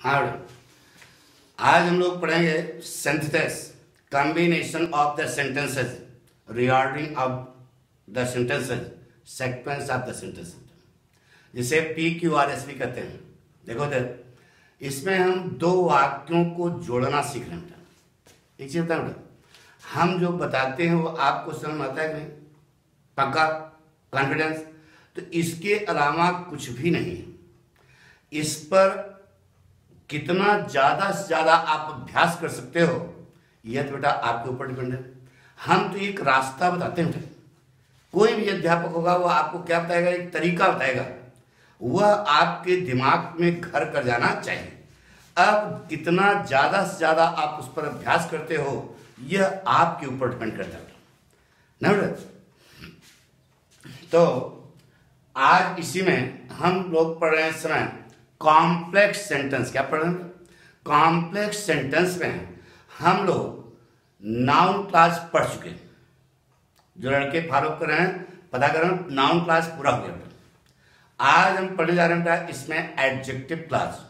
हाँ आज हम लोग पढ़ेंगे synthesis combination of the sentences regarding of the sentences sequence of the sentences जिसे पी क्यू आर एस भी कहते हैं। देखो देख इसमें हम दो वाक्यों को जोड़ना सीख रहे हैं एक चीज़ बताओ बेटा। हम जो बताते हैं वो आपको समझ में आता है कि नहीं? पक्का? कॉन्फिडेंस तो इसके अलावा कुछ भी नहीं है। इस पर कितना ज़्यादा से ज़्यादा आप अभ्यास कर सकते हो, यह तो बेटा आपके ऊपर डिपेंड है। हम तो एक रास्ता बताते हैं कोई भी अध्यापक होगा वह आपको क्या बताएगा? एक तरीका बताएगा। वह आपके दिमाग में घर कर जाना चाहिए। अब कितना ज़्यादा से ज़्यादा आप उस पर अभ्यास करते हो, यह आपके ऊपर डिपेंड करता है। ना तो आज इसी में हम लोग पढ़ रहे हैं समय कॉम्प्लेक्स सेंटेंस क्या पढ़ रहे हैं? कॉम्प्लेक्स सेंटेंस में हम लोग नाउन क्लास पढ़ चुके हैं। जो लड़के फॉलो कर रहे हैं, पता कर नाउन क्लास पूरा हो गया। आज हम पढ़ने जा रहे हैं इसमें एडजेक्टिव क्लास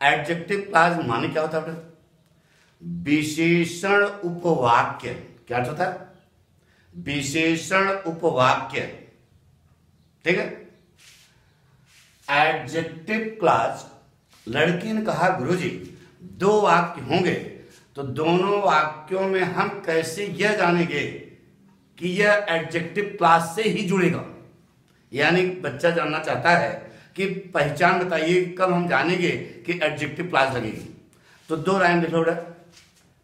एडजेक्टिव क्लास माने क्या होता है विशेषण उपवाक्य। क्या होता है? विशेषण उपवाक्य। ठीक है? एडजेक्टिव क्लास लड़की ने कहा, गुरुजी, दो वाक्य होंगे तो दोनों वाक्यों में हम कैसे यह जानेंगे कि यह एडजेक्टिव क्लास से ही जुड़ेगा? यानी बच्चा जानना चाहता है कि पहचान बताइए, कब हम जानेंगे कि एडजेक्टिव क्लास लगेगी। तो दो लाइन लिख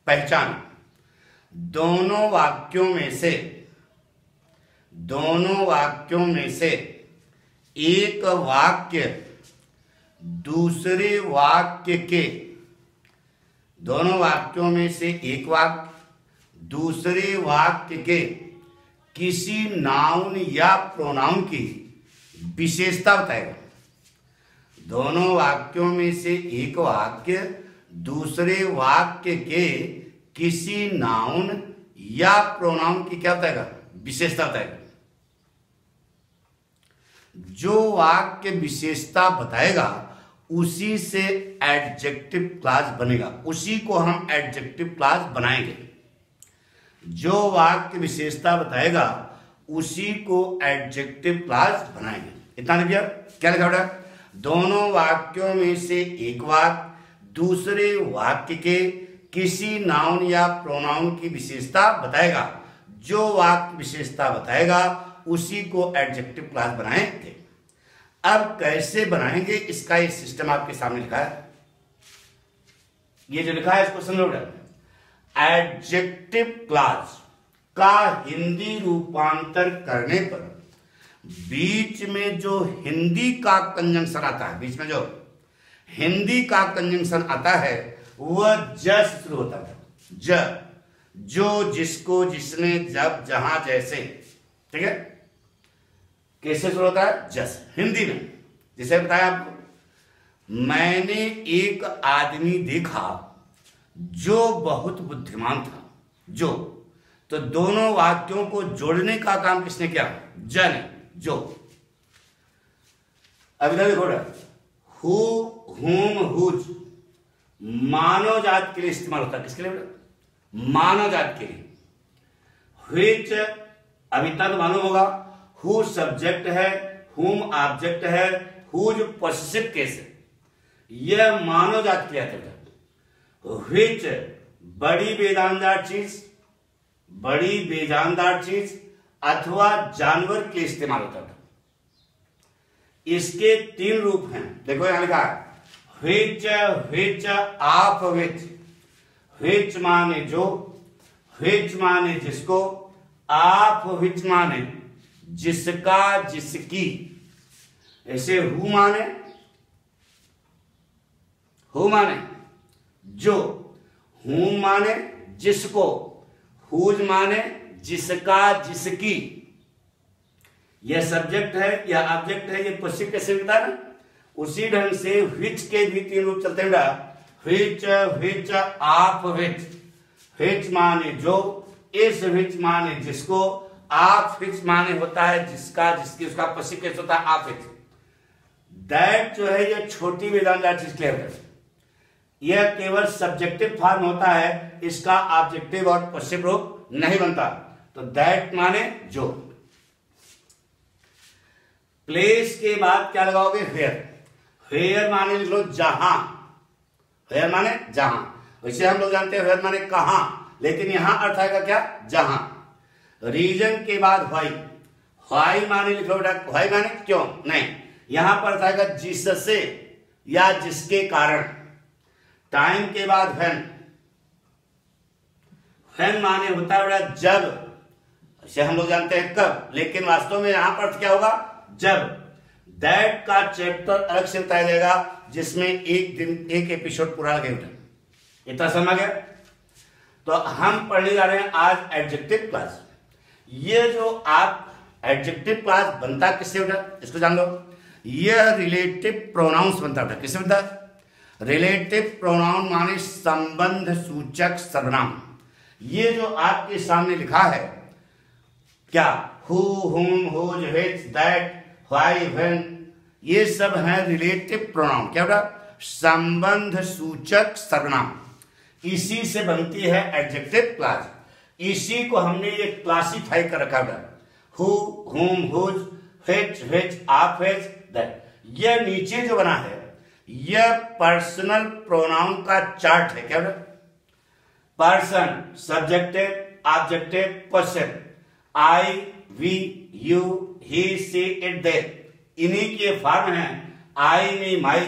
पहचान। दोनों वाक्यों में से, दोनों वाक्यों में से एक वाक्य, दूसरे वाक्य के। दोनों वाक्यों में से एक वाक्य, दूसरे वाक्य के। किसी नाउन या प्रोनाउन की विशेषता बताएगा। दोनों वाक्यों में से एक वाक्य, दूसरे वाक्य के किसी नाउन या प्रोनाउन की क्या बताएगा? विशेषता बताएगा। जो वाक्य विशेषता बताएगा, उसी से एडजेक्टिव क्लास बनेगा। उसी को हम एडजेक्टिव क्लास बनाएँगे। जो वाक्य विशेषता बताएगा, उसी को एडजेक्टिव क्लास बनाएँगे। इतना दिया क्या? लिखा बेटा? दोनों वाक्यों में से एक वाक्य दूसरे वाक्य के किसी नाउन या प्रोनाउन की विशेषता बताएगा। जो वाक्य विशेषता बताएगा उसी को एडजेक्टिव क्लास बनाएँगे। अब कैसे बनाएँगे, इसका ये सिस्टम आपके सामने लिखा है। ये जो लिखा है, इसको समझो एडजेक्टिव क्लास का हिंदी रूपांतर करने पर बीच में जो हिंदी का कंजंक्शन आता है, बीच में जो हिंदी का कंजंक्शन आता है, वह जस शुरू होता है। ज, जो जिसको, जिसने, जब, जहाँ, जैसे। ठीक है? कैसे शुरू होता है? जस, हिंदी में। जिसे बताया आपको, मैंने एक आदमी देखा जो बहुत बुद्धिमान था। जो। तो दोनों वाक्यों को जोड़ने का काम किसने किया? जन, जो। अभी हु, हुम, हुज। मानव जात के लिए इस्तेमाल होता किसके लिए मानव जात के लिए। हुच अभी तक मालूम होगा। हु सब्जेक्ट है हुम ऑब्जेक्ट है हुज पॉसिटिव केस है। यह मानव जात किया था। विच बड़ी बेजानदार चीज़, बड़ी बेजानदार चीज़ अथवा जानवर के इस्तेमाल होता था। इसके तीन रूप हैं। देखो यहाँ लिखा विच विच आप विच विच माने जो विच माने जिसको, आप विच माने। जिसका जिसकी। ऐसे हु माने? हु माने? जो। हु माने जिसको। हुज माने जिसका जिसकी। यह सब्जेक्ट है या ऑब्जेक्ट है ये पश्चिम कैसे मिलता है उसी ढंग से विच के भी तीन रूप चलते हैं विच विच आप विच विच माने जो, इस विच माने जिसको। आप फिक्स माने होता है, जिसका, जिसकी, उसका पसी कैसे होता है, आप फिक्स। दैट जो है, ये छोटी वेदांत कर यह केवल सब्जेक्टिव फॉर्म होता है, इसका ऑब्जेक्टिव और पॉसिटिव रूप नहीं बनता। तो दैट माने जो। प्लेस के बाद क्या लगाओगे? फेयर फेयर माने लिख लो, जहाँ। फेयर माने जहाँ। वैसे हम लोग जानते हैं फेयर माने कहाँ। लेकिन यहाँ अर्थ आएगा क्या? जहाँ। रीजन के बाद वाई वाई माने लिख बेटा वाई माने? क्यों? नहीं। यहाँ पर आएगा जिससे या जिसके कारण। टाइम के बाद वेन वेन माने होता है बेटा जब। से हम लोग जानते हैं कब। लेकिन वास्तव में यहाँ पर क्या होगा? जब। दैट का चैप्टर अलग से बताया जाएगा, जिसमें एक दिन, एक एपिसोड पूरा लगे उठे इतना समझ गया? तो हम पढ़ने जा रहे हैं आज एडजेक्टिव क्लास ये जो आप एडजेक्टिव क्लास बनता किससे उठा इसको जान लो। ये रिलेटिव प्रोनाउंस बनता उठा किससे बनता? रिलेटिव प्रोनाउन माने संबंध सूचक सर्वनाम। ये जो आपके सामने लिखा है, क्या who whom whose that why when ये सब है रिलेटिव प्रोनाउन क्या बेटा संबंध सूचक सर्वनाम। इसी से बनती है एडजेक्टिव क्लास इसी को हमने ये क्लासिफाई कर रखा बेटा हु। हुम हुज हिच हिच आप हिच दैट यह नीचे जो बना है यह पर्सनल प्रोनाउन का चार्ट है, क्या person subjective objective question I we you he she it they इन्हीं के फॉर्म हैं। I me my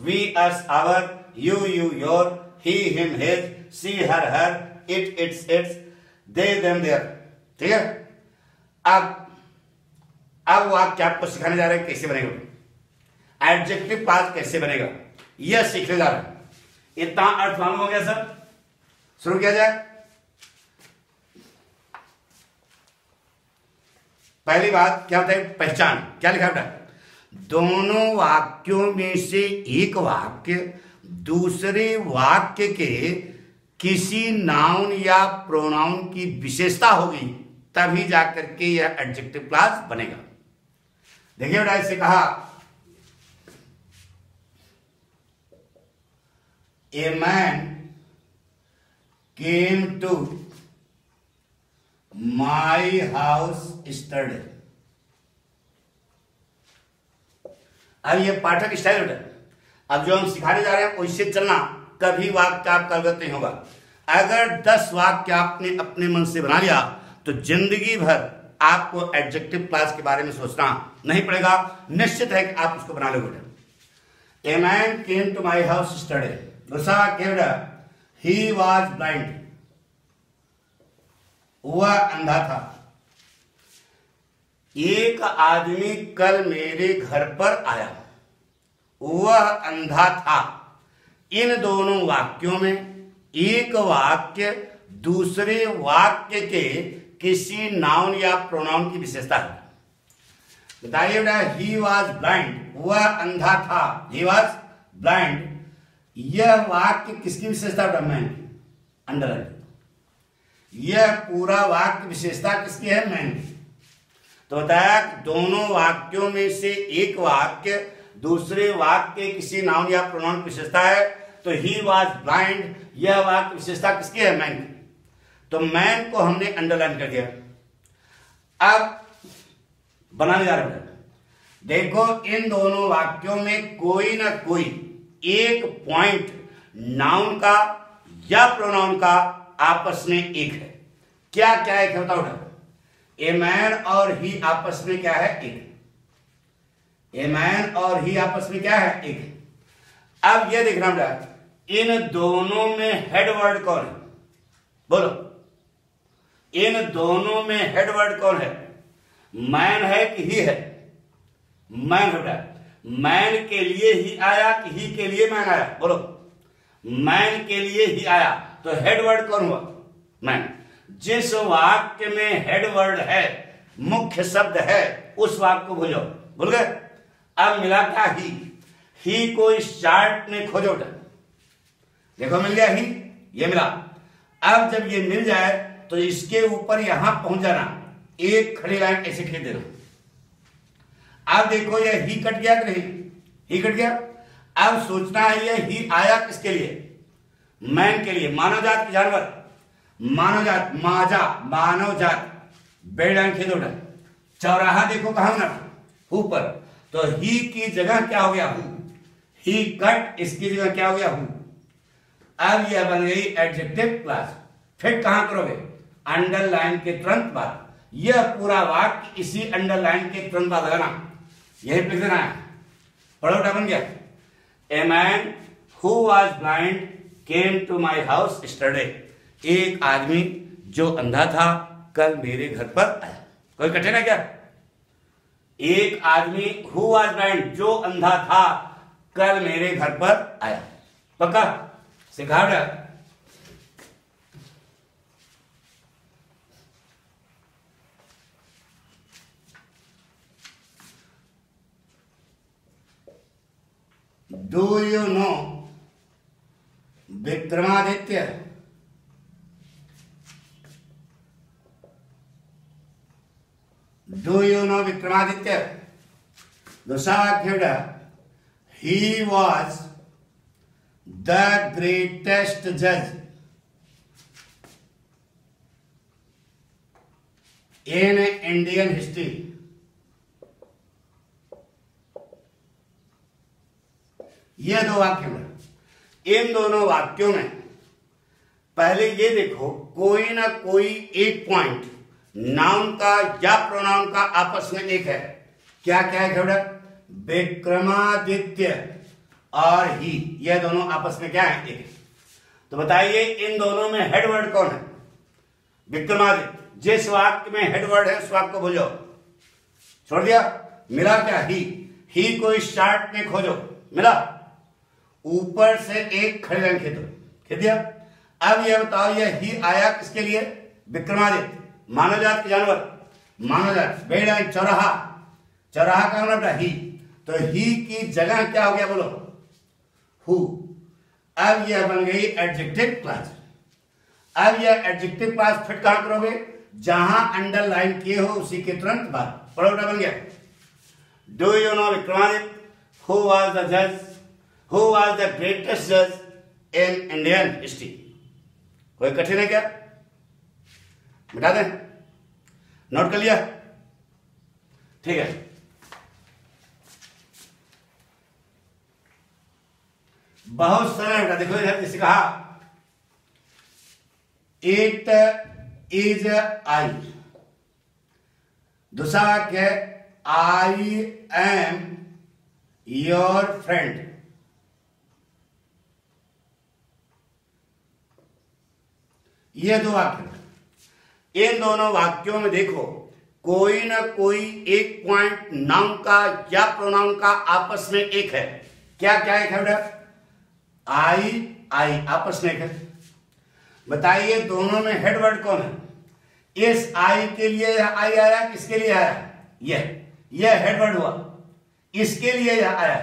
we us our you you your he him his she her her it its its they them their, ठीक है? अब अब वाक्य आपको सिखाने जा रहे हैं, कैसे बनेगा? एडजेक्टिव क्लास कैसे बनेगा? यह सीखने जा रहे हैं। इतना अर्थ मालूम हो गया, सर? शुरू किया जाए। पहली बात, क्या होता है? पहचान। क्या लिखा बेटा? दोनों वाक्यों में से एक वाक्य दूसरे वाक्य के किसी नाउन या प्रोनाउन की विशेषता होगी, तभी जाकर के यह एडजेक्टिव क्लास बनेगा। देखिए बेटा इसे कहा, a man came to my house study अब ये पाठक स्टाइल अब जो हम सिखाने जा रहे हैं वैसे चलना, कभी वाक्य आपका गलत नहीं होगा। अगर दस वाक्य आपने अपने मन से बना लिया तो ज़िंदगी भर आपको एडजेक्टिव क्लास के बारे में सोचना नहीं पड़ेगा। निश्चित है कि आप उसको बना लोगे। A man came to my house study he was blind वह अंधा था। एक आदमी कल मेरे घर पर आया। वह अंधा था। इन दोनों वाक्यों में एक वाक्य दूसरे वाक्य के किसी नाउन या प्रोनाउन की विशेषता है। बताइए बेटा ही वॉज़ ब्लाइंड वह अंधा था। ही वॉज़ ब्लाइंड यह वाक्य किसकी विशेषता बेटा? मैं अंडरलाइन यह पूरा वाक्य विशेषता किसकी है? मैन की। तो बताया दोनों वाक्यों में से एक वाक्य दूसरे वाक्य किसी नाउन या प्रोनाउन की विशेषता है। तो ही वॉज़ ब्लाइंड यह वाक्य विशेषता किसकी है मैन तो मैन को हमने अंडरलाइन कर दिया। अब बनाने जा रहे हैं। देखो, इन दोनों वाक्यों में कोई ना कोई एक पॉइंट नाउन का या प्रोनाउन का आपस में एक है। क्या क्या एक बताओ ए मैन और ही आपस में क्या है, एक ए मैन और ही आपस में क्या है, एक अब यह देखना बेटा। इन दोनों में हेड वर्ड कौन है? बोलो। इन दोनों में हेड वर्ड कौन है? मैन है कि ही है? मैन है मैन के लिए ही आया कि ही के लिए मैन आया? बोलो। मैन के लिए ही आया। तो हेड वर्ड कौन हुआ? मैन। जिस वाक्य में हेड वर्ड है, मुख्य शब्द है, उस वाक्य को भूलो। भूल गए? अब मिला क्या ही। ही को इस चार्ट में खोजो देखो, मिल गया ही ये मिला। अब जब ये मिल जाए तो इसके ऊपर यहाँ पहुँच जाना। एक खड़ी लाइन ऐसे खींच देना। अब देखो, ये ही कट गया कि नहीं? ही कट गया। अब सोचना है, ये ही आया किसके लिए? मैन के लिए। मानव जात जानवर। मानव जात, माजा, मानव जात। बेड़ खेदोड़ा चौराहा देखो कहा ना ऊपर। तो ही की जगह क्या हो गया? हु। ही कट, इसकी जगह क्या हो गया? हु। अब यह बन गई एडजेक्टिव क्लास फिर कहाँ करोगे? अंडरलाइन के तुरंत बाद। यह पूरा वाक्य इसी अंडरलाइन के तुरंत बाद लगाना यही लिख देना है। पढ़ो बन गया। A man who was blind came to my house study एक आदमी जो अंधा था, कल मेरे घर पर आया। कोई कठिन है क्या? एक आदमी हु वॉज़ ब्लाइंड जो अंधा था, कल मेरे घर पर आया। पक्का? सिंघाड़। No Vikramaditya. Do you know Vikramaditya. दुशाघ्य he was the greatest judge. In Indian history. ये दो वाक्य में। इन दोनों वाक्यों में पहले ये देखो, कोई ना कोई एक पॉइंट नाउन का या प्रोनाउन का आपस में एक है। क्या क्या है खेड़ा विक्रमादित्य। और ही। ये दोनों आपस में क्या है? एक तो बताइए, इन दोनों में हेडवर्ड कौन है? विक्रमादित्य। जिस वाक्य में हेडवर्ड है, उस वाक्य को भूलो। छोड़ दिया। मिला क्या? ही। ही को इस चार्ट में खोजो। मिला। ऊपर से एक खड़े रंग खेदो खेद दिया। अब यह बताओ यह ही आया किसके लिए? विक्रमादित्य। मानव जात के जानवर। मानव जात बेड़ा चौराहा। चौराहा का मतलब ही। तो ही की जगह क्या हो गया, बोलो। हु अब यह बन गई एडजेक्टिव क्लास अब यह एडजेक्टिव क्लास फिट कहाँ करोगे? जहाँ अंडरलाइन किए हो, उसी के तुरंत बाद. पड़ोटा बन गया. Do you know Vikramaditya who was the जज हु वॉज़ द ग्रेटेस्ट जज इन इंडियन हिस्ट्री कोई कठिन है क्या? मिटा दें. नोट कर लिया. ठीक है. बहुत सरल है देखो जिसे कहा। इट इज़ आई दूसरा वाक्य आई एम योर फ्रेंड ये दो वाक्य। इन दोनों वाक्यों में देखो, कोई ना कोई एक पॉइंट नाउन का या प्रोनाउन का आपस में एक है। क्या क्या एक है बेटा? आई आई आपस में है बताइए दोनों में हेडवर्ड कौन है? इस आई के लिए आई आया, किसके लिए आया? यह यह हेडवर्ड हुआ। इसके लिए यह आया।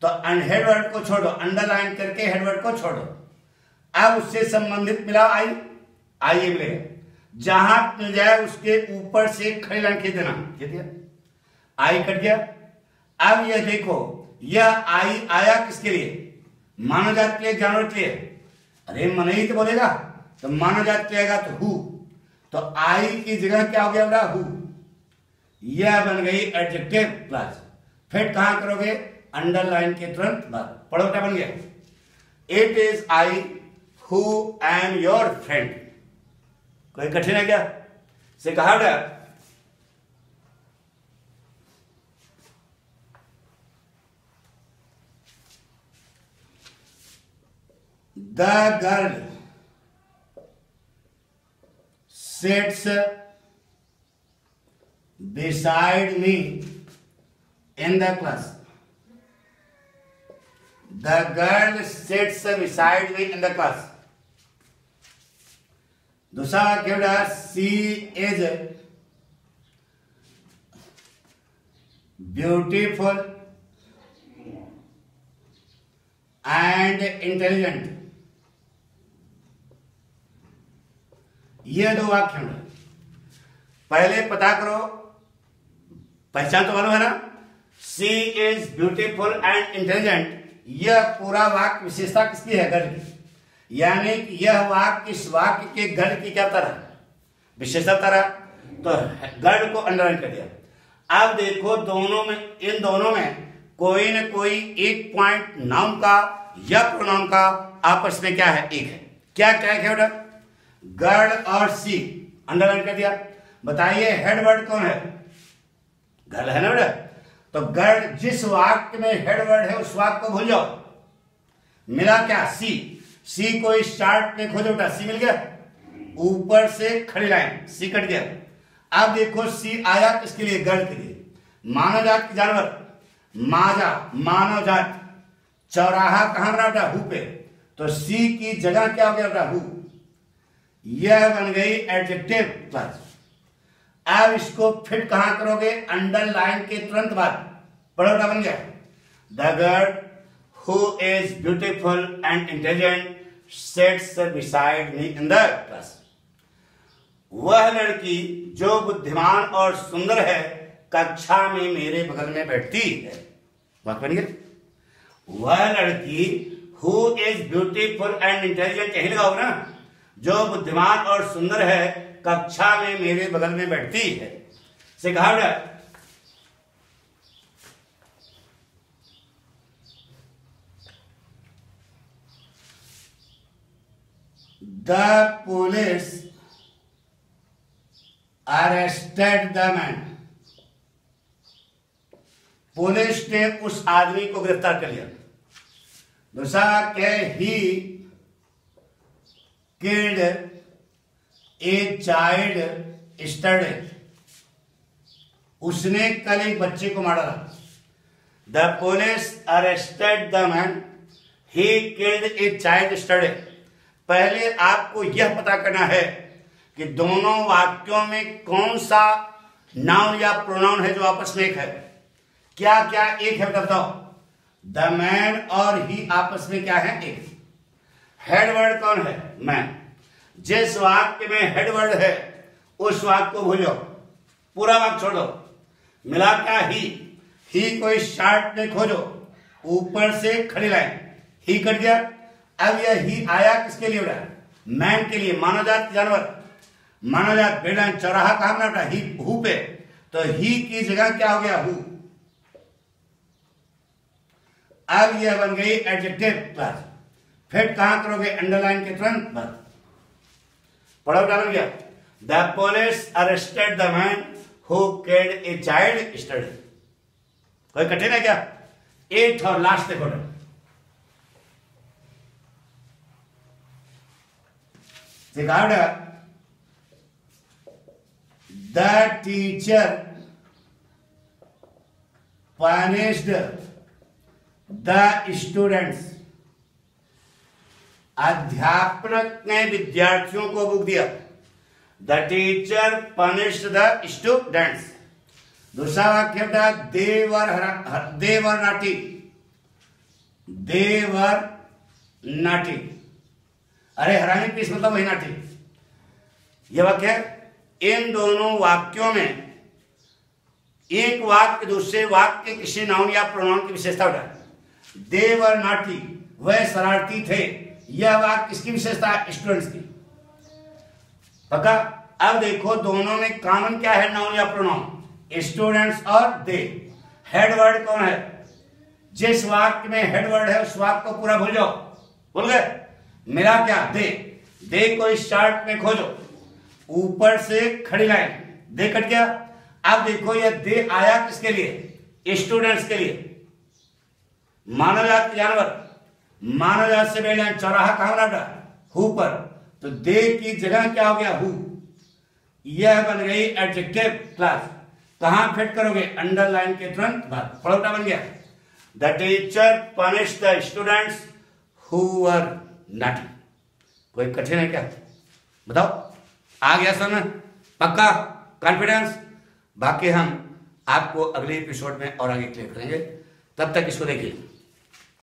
तो अनहेडवर्ड को छोड़ो अंडरलाइन करके हेडवर्ड को छोड़ो। अब उससे संबंधित मिला आई आई मिलेगा। जहाँ मिल जाए उसके ऊपर से खड़े लाइन खींच देना। खींच दिया। आई कट गया। अब यह देखो यह आई, आया किसके लिए? मानव जात के लिए, जानवर के लिए। अरे, मन ही तो बोलेगा। तो मानव जात के आएगा तो हु तो आई की जगह क्या हो गया हु यह बन गई एडजेक्टिव क्लास फिर कहाँ करोगे? अंडरलाइन के तुरंत बाद। पढ़ो क्या बन गया? It is I who am your friend कोई कठिन है क्या? से कहा the girl sits beside me in the class. The girl sits beside me in the class. दूसरा केवड़ा she is beautiful and intelligent ये दो वाक्य पहले पता करो, पहचान तो मालूम है ना? She is beautiful and intelligent यह पूरा वाक्य विशेषता किसकी है? गढ़ की। यानी यह वाक्य इस वाक्य के गढ़ की क्या तरह? विशेषता तरह। तो गढ़ को अंडरलाइन कर दिया। अब देखो दोनों में, इन दोनों में कोई न कोई एक पॉइंट नाउन का या प्रोनाउन का आपस में क्या है? एक है। क्या क्या है बेटा? गढ़ और सी। अंडरलाइन कर दिया। बताइए हेड वर्ड कौन है? गढ़ है ना बेटा? तो गढ़ जिस वाक्य में हेड वर्ड है, उस वाक्य को भूल जाओ। मिला क्या? सी। सी को स्टार्ट में खोजो बेटा। सी मिल गया? ऊपर से खड़ी लाइन। सी कट गया। अब देखो, सी आया किसके लिए? गढ़ के लिए। मानव जात के जानवर। माजा, मानव जात। चौराहा कहाँ बना बेटा? हु पे। तो सी की जगह क्या हो गया बेटा? हु। यह बन गई एडजेक्टिव क्लास अब इसको फिट कहाँ करोगे? अंडरलाइन के तुरंत बाद. बड़ा बन गया. The girl who is beautiful and intelligent sits beside me in the class वह लड़की जो बुद्धिमान और सुंदर है, कक्षा में मेरे बगल में बैठती है। बात बन गया वह लड़की who is beautiful and intelligent यही लगाओ ना? जो बुद्धिमान और सुंदर है, कक्षा में मेरे बगल में बैठती है। सिखा the police arrested the man police ने उस आदमी को गिरफ़्तार कर लिया। दूसरा के he killed a child study उसने कल एक बच्चे को मारा the police arrested the man he killed a child study पहले आपको यह पता करना है कि दोनों वाक्यों में कौन सा नाउन या प्रोनाउन है जो आपस में एक है। क्या क्या एक है बताओ। द मैन और ही आपस में क्या है? एक। हेड वर्ड कौन है? मैन जिस वाक्य में हेड वर्ड है, उस वाक्य को भूलो। पूरा वाक्य छोड़ो। मिला क्या ही? ही कोई शार्ट में खोजो। ऊपर से खड़ी लाइन। ही कट गया। अब यह ही आया किसके लिए उड़ा? मैन के लिए। मानव जात जानवर। मानव जात बेड़ा चौराहा कहा बना ही हु पे। तो ही की जगह क्या हो गया? हु। अब यह बन गई एडजेक्टिव क्लास। फिर कहाँ करोगे अंडरलाइन के तुरंत बाद। पढ़ो बन गया? The police arrested the man who killed a child study कोई कठिन है क्या? एट और लास्ट देखो the teacher punished the students अध्यापक ने विद्यार्थियों को बुक दिया। The teacher punish the students दूसरा वाक्य था, देवर देवर नाटी। देवर नाटी। अरे हरानी पीस मतलब वही नाटी। यह वाक्य, इन दोनों वाक्यों में एक वाक्य, दूसरे वाक्य किसी नाउन या प्रोनाउन की विशेषता उठा देवर नाटी, वह शरारती थे। यह वाक्य किसकी विशेषता स्टूडेंट्स की। पक्का? अब देखो दोनों में कॉमन क्या है? नाउन या प्रोनाउन स्टूडेंट्स और दे। हेड वर्ड कौन है? जिस वाक्य में हेड वर्ड है, उस वाक्य को पूरा भूल जाओ। भूल गए? मेरा क्या? दे। दे को इस चार्ट में खोजो। ऊपर से खड़ी लाइन। दे कट गया। अब देखो यह दे आया किसके लिए? स्टूडेंट्स के लिए। मानव जात जानवर। जात से पहले चौराहा कहा हु पर। तो दे की जगह क्या हो गया? हु। यह बन गई एडजेक्टिव क्लास कहाँ फिट करोगे? अंडरलाइन के तुरंत बाद। पड़ोटा बन गया। The teacher punish the students who are naughty कोई कठिन है क्या? बताओ। आ गया समझ पक्का? कॉन्फिडेंस बाकी हम आपको अगले एपिसोड में और आगे क्लियर करेंगे। तब तक इसको देखिए।